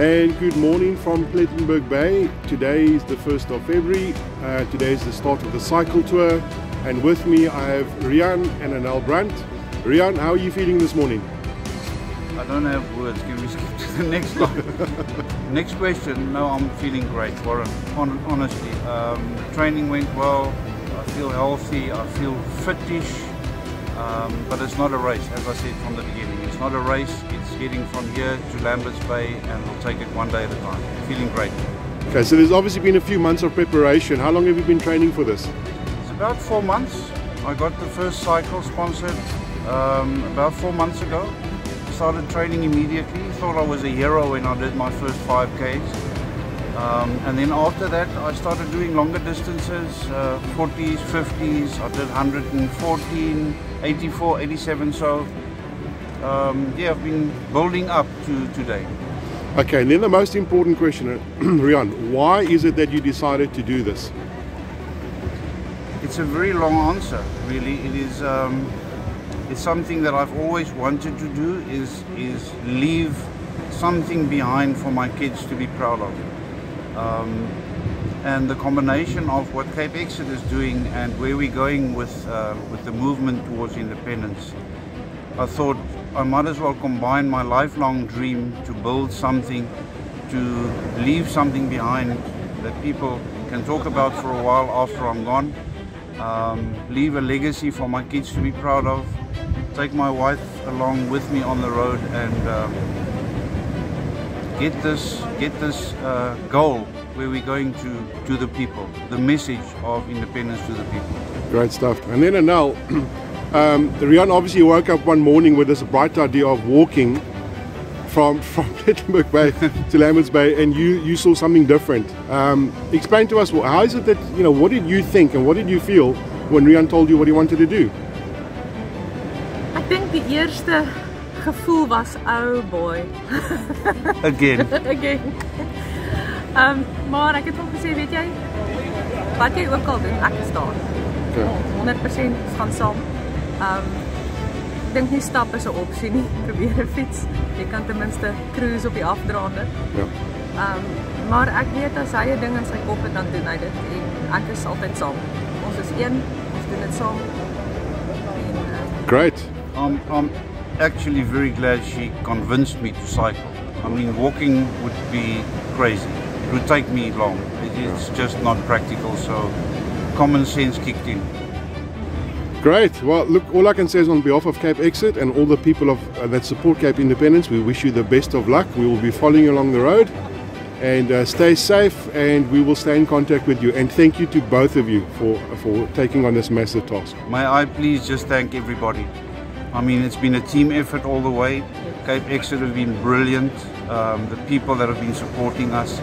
And good morning from Plettenberg Bay. Today is the 1st of February. Uh, today is the start of the cycle tour. And with me I have Rian and Anel Brandt. Rian, how are you feeling this morning? I don't have words. Can we skip to the next one? next question. No, I'm feeling great, Warren. Hon honestly, um, training went well. I feel healthy. I feel fitish. Um, but it's not a race, as I said from the beginning. Not a race. It's heading from here to Lambert's Bay, and we'll take it one day at a time. Feeling great. Okay, so there's obviously been a few months of preparation. How long have you been training for this? It's about four months. I got the first cycle sponsored um, about four months ago. Started training immediately. Thought I was a hero when I did my first 5Ks. Um, and then after that, I started doing longer distances, uh, 40s, 50s. I did 114, 84, 87. So, um, yeah, I've been building up to today. Okay, and then the most important question, Rian, why is it that you decided to do this? It's a very long answer, really. It is. Um, it's something that I've always wanted to do. Is is leave something behind for my kids to be proud of. Um, and the combination of what CapeXit is doing and where we're going with, uh, with the movement towards independence, I thought I might as well combine my lifelong dream to build something, to leave something behind that people can talk about for a while after I'm gone, um, leave a legacy for my kids to be proud of, take my wife along with me on the road and um, get this get this uh, goal where we're going to to the people, the message of independence to the people. Great stuff. And then now, um, Rian obviously woke up one morning with this bright idea of walking from from Plettenberg Bay to Lambert's Bay, and you you saw something different. Um, explain to us how is it that you know what did you think and what did you feel when Rian told you what he wanted to do? I think the eerste gevoel was oh boy. Again. Again. Um, maar ek het hom gesê, weet jy, wat jy ook al doen, ek is daar. Okay. 100% gaan saam. Um ek dink nie stap is 'n opsie nie. Probeer 'n fiets. Jy kan ten minste cruise op die afdraande. Ja. Um maar ek weet as hy 'n ding in sy kop het dan doen hy dit en ek is altyd saam. Ons is een, ons doen dit saam. En, uh, Great. I'm, I'm actually very glad she convinced me to cycle. I mean, walking would be crazy. It would take me long. It, it's just not practical, so common sense kicked in. Great. Well, look, all I can say is on behalf of CapeXit and all the people of, uh, that support Cape Independence, we wish you the best of luck. We will be following you along the road. And uh, stay safe, and we will stay in contact with you. And thank you to both of you for, for taking on this massive task. May I please just thank everybody. I mean, it's been a team effort all the way. CapeXit have been brilliant. Um, the people that have been supporting us.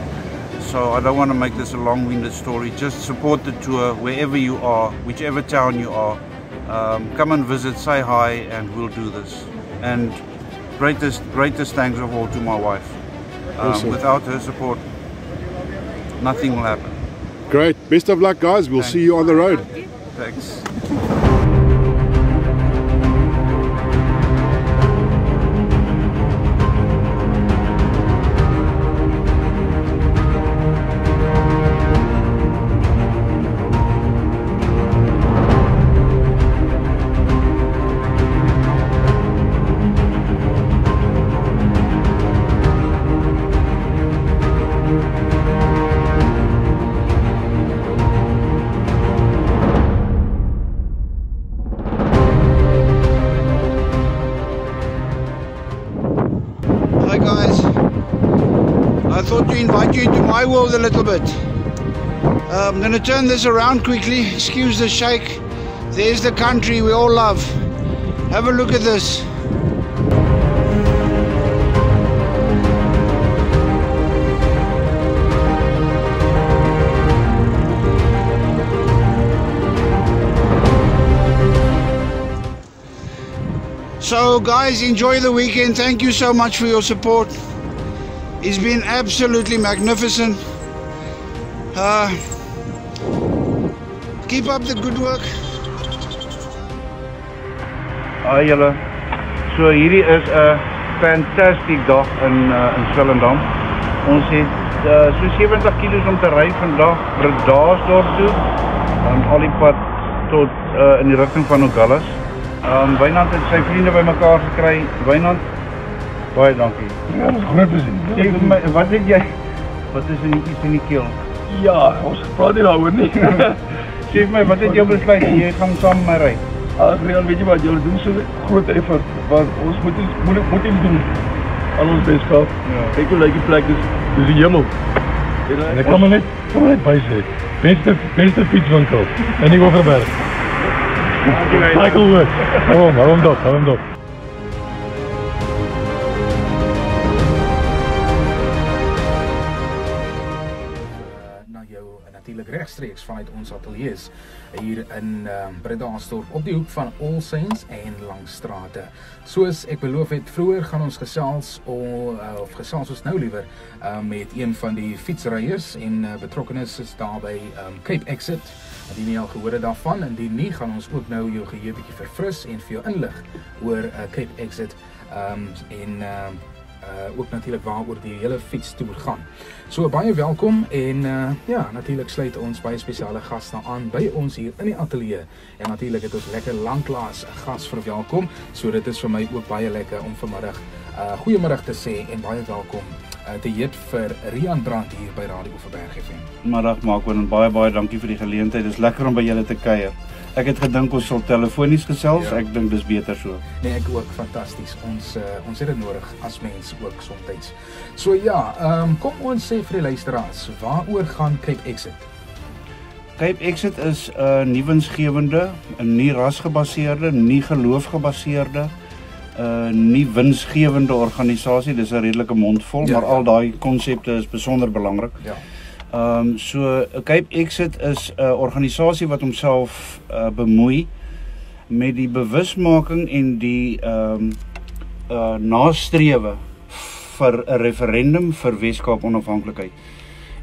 So I don't want to make this a long-winded story. Just support the tour wherever you are, whichever town you are. Um, come and visit, say hi, and we'll do this. And greatest, greatest thanks of all to my wife. Um, Awesome. Without her support, nothing will happen. Great. Best of luck, guys. We'll see you on the road. Thanks. Invite you into my world a little bit. Uh, I'm going to turn this around quickly. Excuse the shake. There's the country we all love. Have a look at this. So, guys, enjoy the weekend. Thank you so much for your support. It's been absolutely magnificent. Uh, keep up the good work. Hi julle. So hierdie is 'n fantastic dag in uh, in Swellendam. Ons het uh, so 70 km om te ry vandag Bredasdorp toe. Dan al die pad tot uh, in die rigting van Ogallas. Ehm um, Wynand het sy vriende bymekaar gekry. Wynand baie dankie. Ja, groot is wat het jy wat is in iets in die keel? Ja, ons praat nie daaroor nie. Sê my, wat het jy besluit jy gaan saam met my ry? Ag, reël weet jy wat, jy doen so groot effort want ons moet iets moet moet iets doen. Al ons beskap. Ja. Kyk hoe lyk die plek dis dis die hemel. En ek kan maar net maar net by sê. Beste beste fietswinkel in die Oeverberg. Michael Wood. Waarom? Waarom dat? Waarom dat? na regstreeks vanuit ons ateljee hier in uh, Bredasdorp op die hoek van All Saints en Langstrate. Soos ek beloof het vroeër gaan ons gesels o, uh, of gesels ons nou liewer uh, met een van die fietsryers en uh, betrokkenes is daar by um, Cape Exit. Indien jy al gehoor het daarvan, indien nie gaan ons ook nou jou geheue bietjie verfris en vir jou inlig oor uh, Cape Exit um, en uh, uh ook natuurlik waaroor die hele fietstoer gaan. So baie welkom en uh ja, natuurlik sluit ons baie spesiale gaste aan by ons hier in die ateljee. En natuurlik het ons lekker lanklaas gas verwelkom. So dit is vir my ook baie lekker om vanmiddag uh goeiemiddag te sê en baie welkom uh, te heet vir Rian Brand hier by Radio Verberg FM. Middag maak en baie baie dankie vir die geleentheid. Dis lekker om by julle te kuier. Ek het gedink ons sal telefonies gesels. Ja. Ek dink dis beter so. Nee, ek ook fantasties. Ons uh, ons het dit nodig as mens ook soms. So ja, ehm um, kom ons sê vir die luisteraars, waaroor gaan Cape Exit? Cape Exit is 'n uh, nuwensgewende, 'n nie rasgebaseerde, nie geloofgebaseerde, 'n uh, nie winsgewende organisasie. Dis 'n redelike mondvol, Ja, maar ja. al daai konsepte is besonder belangrik. Ja. Ehm um, so Cape Exit is 'n organisasie wat homself uh, bemoei met die bewusmaking en die ehm um, uh nastrewe vir 'n referendum vir Weskaap onafhanklikheid.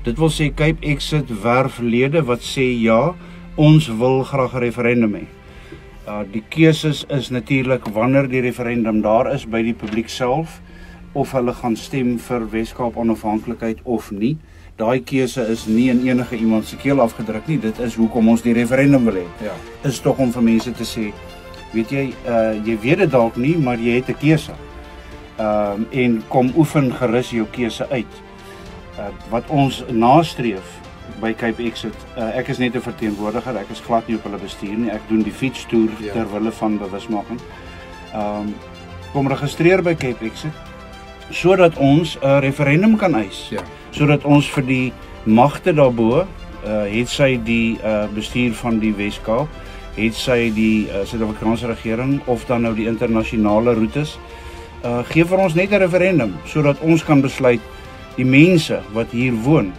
Dit wil sê Cape Exit werf lede wat sê ja, ons wil graag 'n referendum hê. Uh die keuses is natuurlik wanneer die referendum daar is by die publiek self of hulle gaan stem vir Weskaap onafhanklikheid of nie. Daai keuse is nie in enige iemand se keel afgedruk nie. Dit is hoekom ons die referendum wil hê. Ja. Is tog om vir mense te sê, weet jy, uh jy weet dit dalk nie, maar jy het 'n keuse. Ehm um, en kom oefen gerus jou keuse uit. Uh wat ons nastreef by Cape Exit. Uh, ek is net 'n verteenwoordiger. Ek is glad nie op hulle bestuur nie. Ek doen die fietstoer Ja. ja. ter wille van bewusmaking. Ehm um, kom registreer by Cape Exit sodat ons 'n referendum kan eis. Ja. Sodat ons vir die magte daarbo, uh het sy die uh bestuur van die Wes-Kaap, het sy die uh, Suid-Afrikaanse regering of dan nou die internasionale roetes, uh gee vir ons net 'n referendum sodat ons kan besluit die mense wat hier woon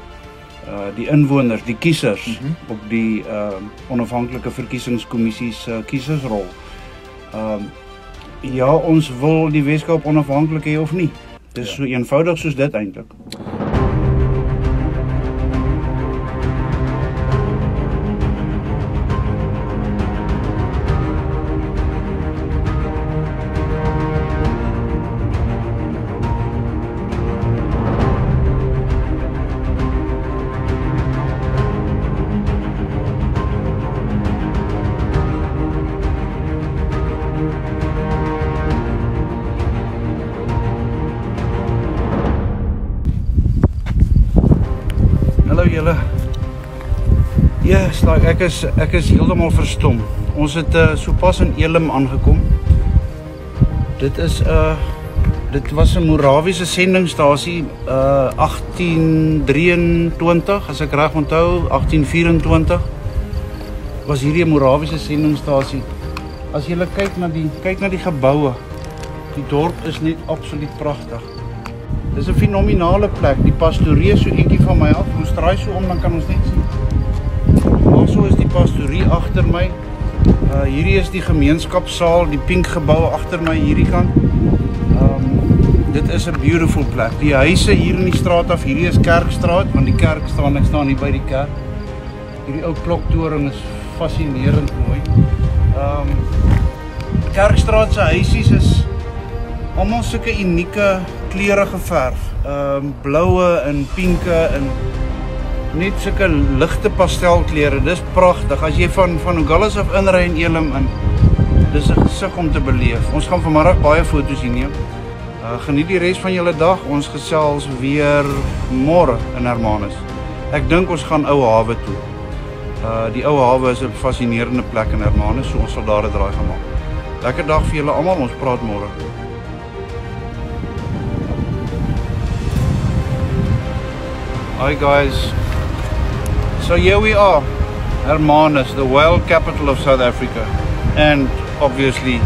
uh die inwoners, die kiesers mm -hmm. op die uh onafhanklike verkiesingskommissie se uh, kiesersrol. Um ja, ons wil die Weskaap onafhanklik hê of nie. Dis Ja. ja. so eenvoudig soos dit eintlik. Ek is ek is heeltemal verstom. Ons het uh, sopas in Elim aangekom. Dit is 'n uh, dit was 'n Morawiese sendingstasie uh 1823 as ek reg onthou, 1824 was hierdie Morawiese sendingstasie. As jy kyk na die kyk na die geboue. Die dorp is net absoluut pragtig. Dis 'n fenominale plek. Die pastorie is so eentjie van my af. Ons draai so om dan kan ons net sien. Daarso is die pastorie agter my. Uh hierdie is die gemeenskapsaal, die pink gebou agter my hierdie kant. Um dit is 'n beautiful plek. Die huise hier in die straat af, hierdie is Kerkstraat, want die kerk staan ek staan hier by die kerk. Hierdie ou kloktoring is fascinerend mooi. Um Kerkstraat se huisies is almal sulke unieke kleure geverf. Ehm um, bloue en pinke en net sulke ligte pastelkleure. Dis pragtig. As jy van van Nogales af inry in Elim in, dis 'n gesig om te beleef. Ons gaan vanmiddag baie foto's hier neem. Uh, geniet die res van julle dag. Ons gesels weer môre in Hermanus. Ek dink ons gaan ou hawe toe. Uh die ou hawe is 'n fascinerende plek in Hermanus, so ons sal daar 'n draai gaan maak. Lekker dag vir julle almal. Ons praat môre. Hi guys. So here we are, Hermanus, the whale capital of South Africa, and obviously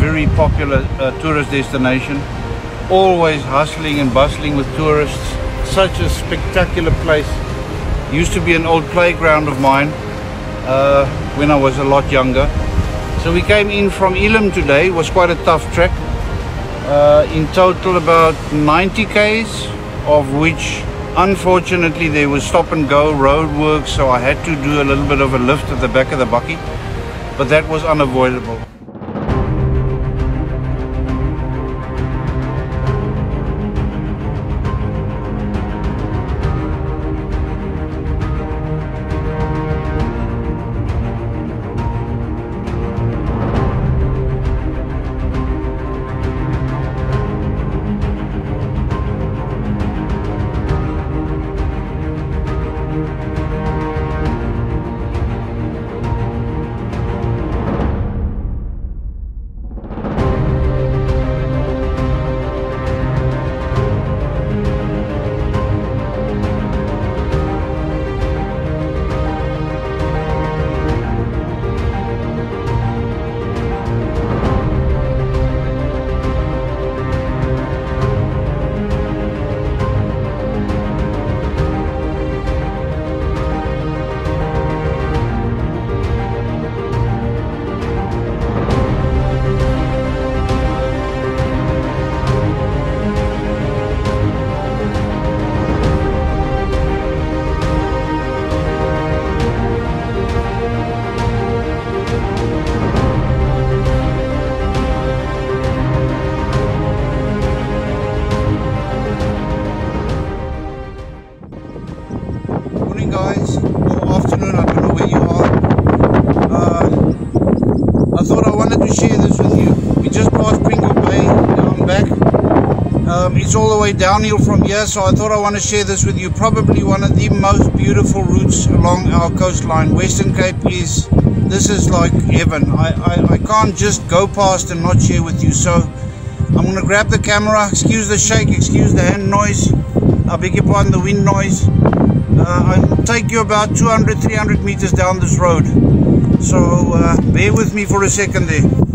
very popular uh, tourist destination. Always hustling and bustling with tourists. Such a spectacular place. Used to be an old playground of mine uh, when I was a lot younger. So we came in from Elim today. It was quite a tough trek. Uh, in total about 90 k's, of which Unfortunately, there was stop and go road work, so I had to do a little bit of a lift at the back of the bucky, but that was unavoidable. Way downhill from here, so I thought I want to share this with you. Probably one of the most beautiful routes along our coastline. Western Cape is, this is like heaven. I, I, I can't just go past and not share with you. So I'm going to grab the camera, excuse the shake, excuse the hand noise. I beg your pardon, the wind noise. Uh, I'll take you about 200, 300 meters down this road. So uh, bear with me for a second there.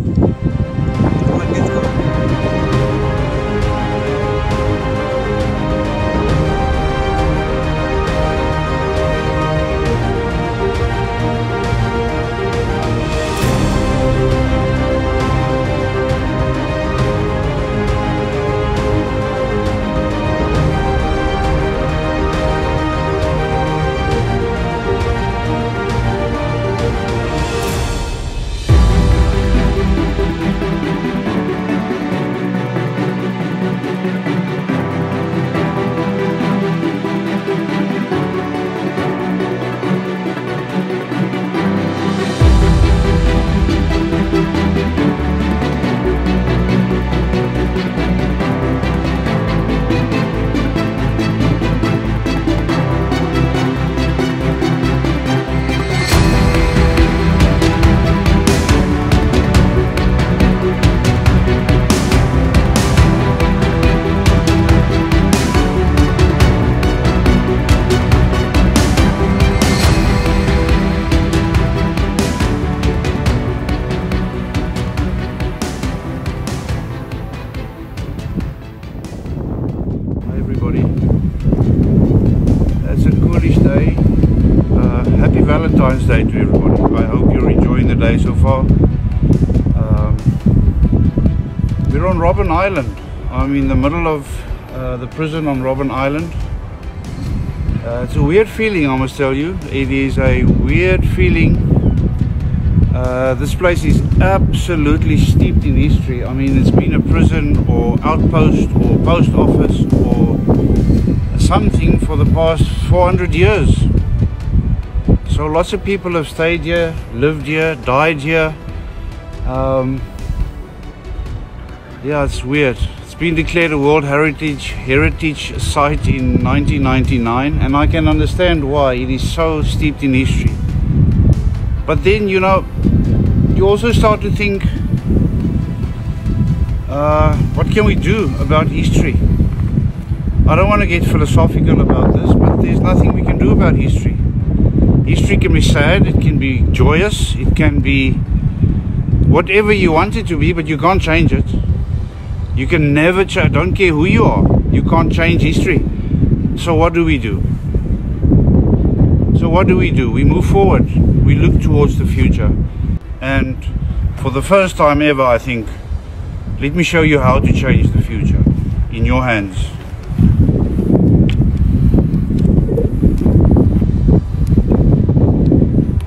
Robben Island. I'm in the middle of uh, the prison on Robben Island. Uh, it's a weird feeling, I must tell you. It is a weird feeling Uh, this place is absolutely steeped in history. I mean, it's been a prison or outpost or post office or something for the past 400 years. So lots of people have stayed here, lived here, died here. Um, yeah, it's weird. It's been declared a World Heritage Heritage Site in 1999, and I can understand why. It is so steeped in history. But then, you know, you also start to think, uh, what can we do about history? I don't want to get philosophical about this, but there's nothing we can do about history. History can be sad, it can be joyous, it can be whatever you want it to be, but you can't change it. You can never change, don't care who you are, you can't change history. So what do we do? So what do we do? We move forward. We look towards the future. And for the first time ever, I think, let me show you how to change the future in your hands.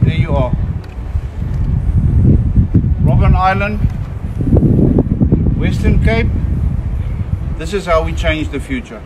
There you are. Robben Island, Western Cape. This is how we change the future.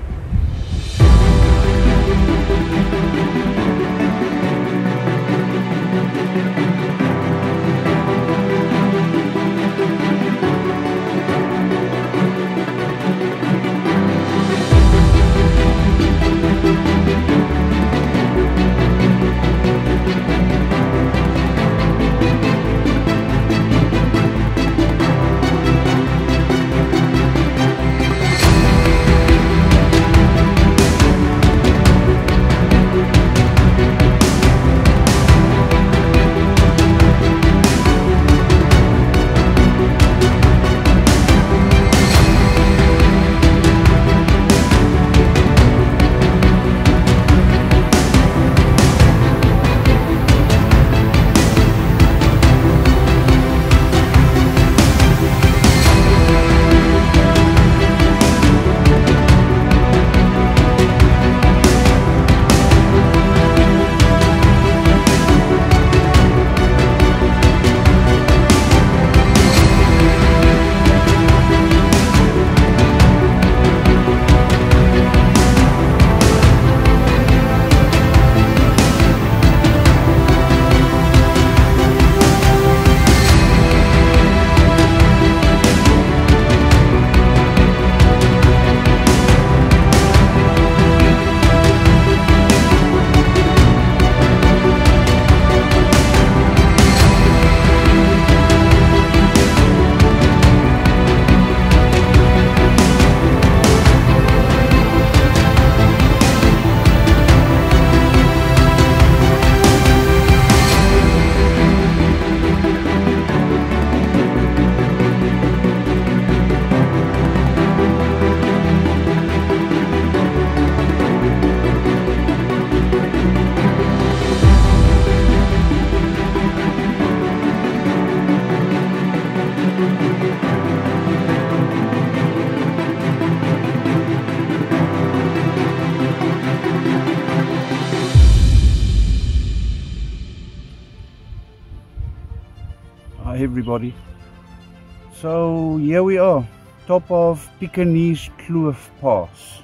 Top of Piekenierskloof Pass.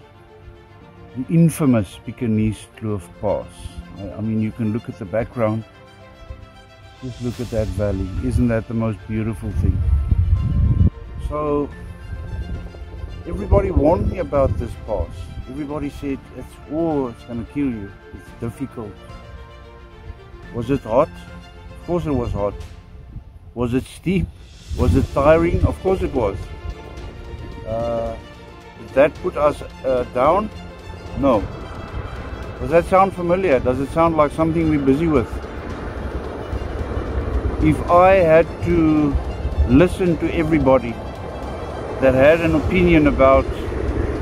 The infamous Pekingese Kloof Pass. I, mean you can look at the background. Just look at that valley. Isn't that the most beautiful thing? So everybody warned me about this pass. Everybody said it's oh it's gonna kill you. It's difficult. Was it hot? Of course it was hot. Was it steep? Was it tiring? Of course it was. Uh, that put us uh, down? No. Does that sound familiar? Does it sound like something we're busy with? If I had to listen to everybody that had an opinion about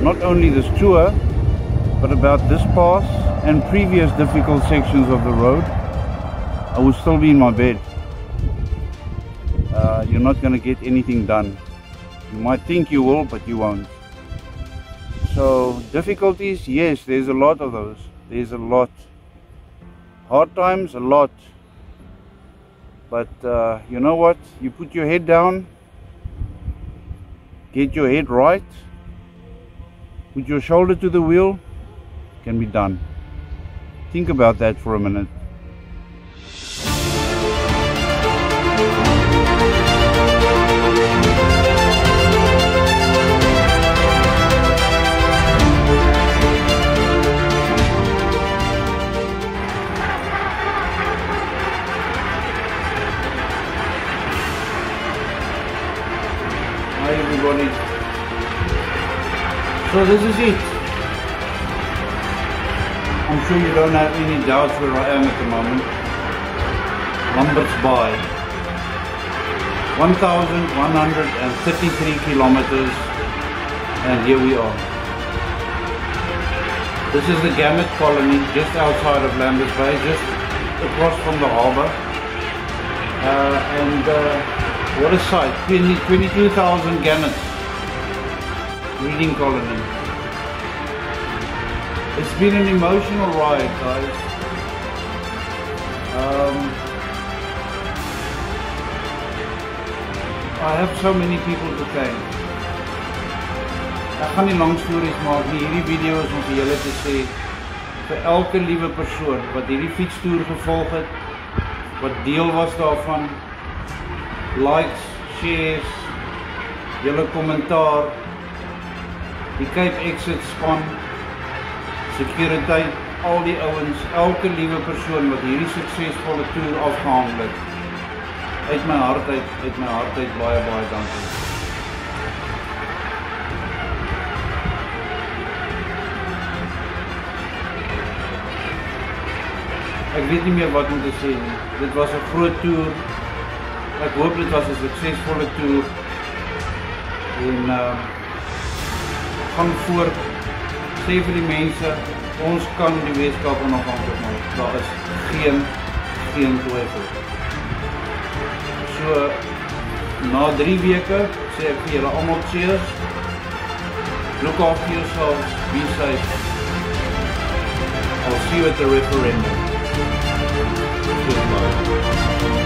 not only this tour, but about this pass and previous difficult sections of the road, I would still be in my bed uh, you're not going to get anything done. You might think you will, but you won't. So, difficulties, yes, there's a lot of those. There's a lot. Hard times, a lot. But uh, you know what? You put your head down, get your head right, put your shoulder to the wheel, can be done. Think about that for a minute. So this is it. I'm sure you don't have any doubts where I am at the moment. Lambert's Bay. 1,133 kilometers and here we are. This is the Gannet colony just outside of Lambert's Bay, just across from the harbour. Uh, and uh, what a sight, 20 22,000 gannets breeding colony. It's been an emotional ride, guys. Um, I have so many people to thank. Gaan nie lang stories maak nie. Hierdie video is om vir julle te sê vir elke liewe persoon wat hierdie fietstoer gevolg het, wat deel was daarvan, likes, shares, julle kommentaar, die Cape Exit span, sekuriteit, al die ouens, elke liewe persoon wat hierdie suksesvolle toer afgehandel het. Uit my hart uit, uit my hart uit baie baie dankie. Ek weet nie meer wat om te sê nie. Dit was 'n groot toer. Ek hoop dit was 'n suksesvolle toer en uh gaan voort sê vir die mense ons kan die Weskaap onafhanklik maak. Daar is geen geen twyfel. So na 3 weke sê ek vir julle almal cheers. Look after yourselves, be safe. I'll see you at the referendum. Goodbye.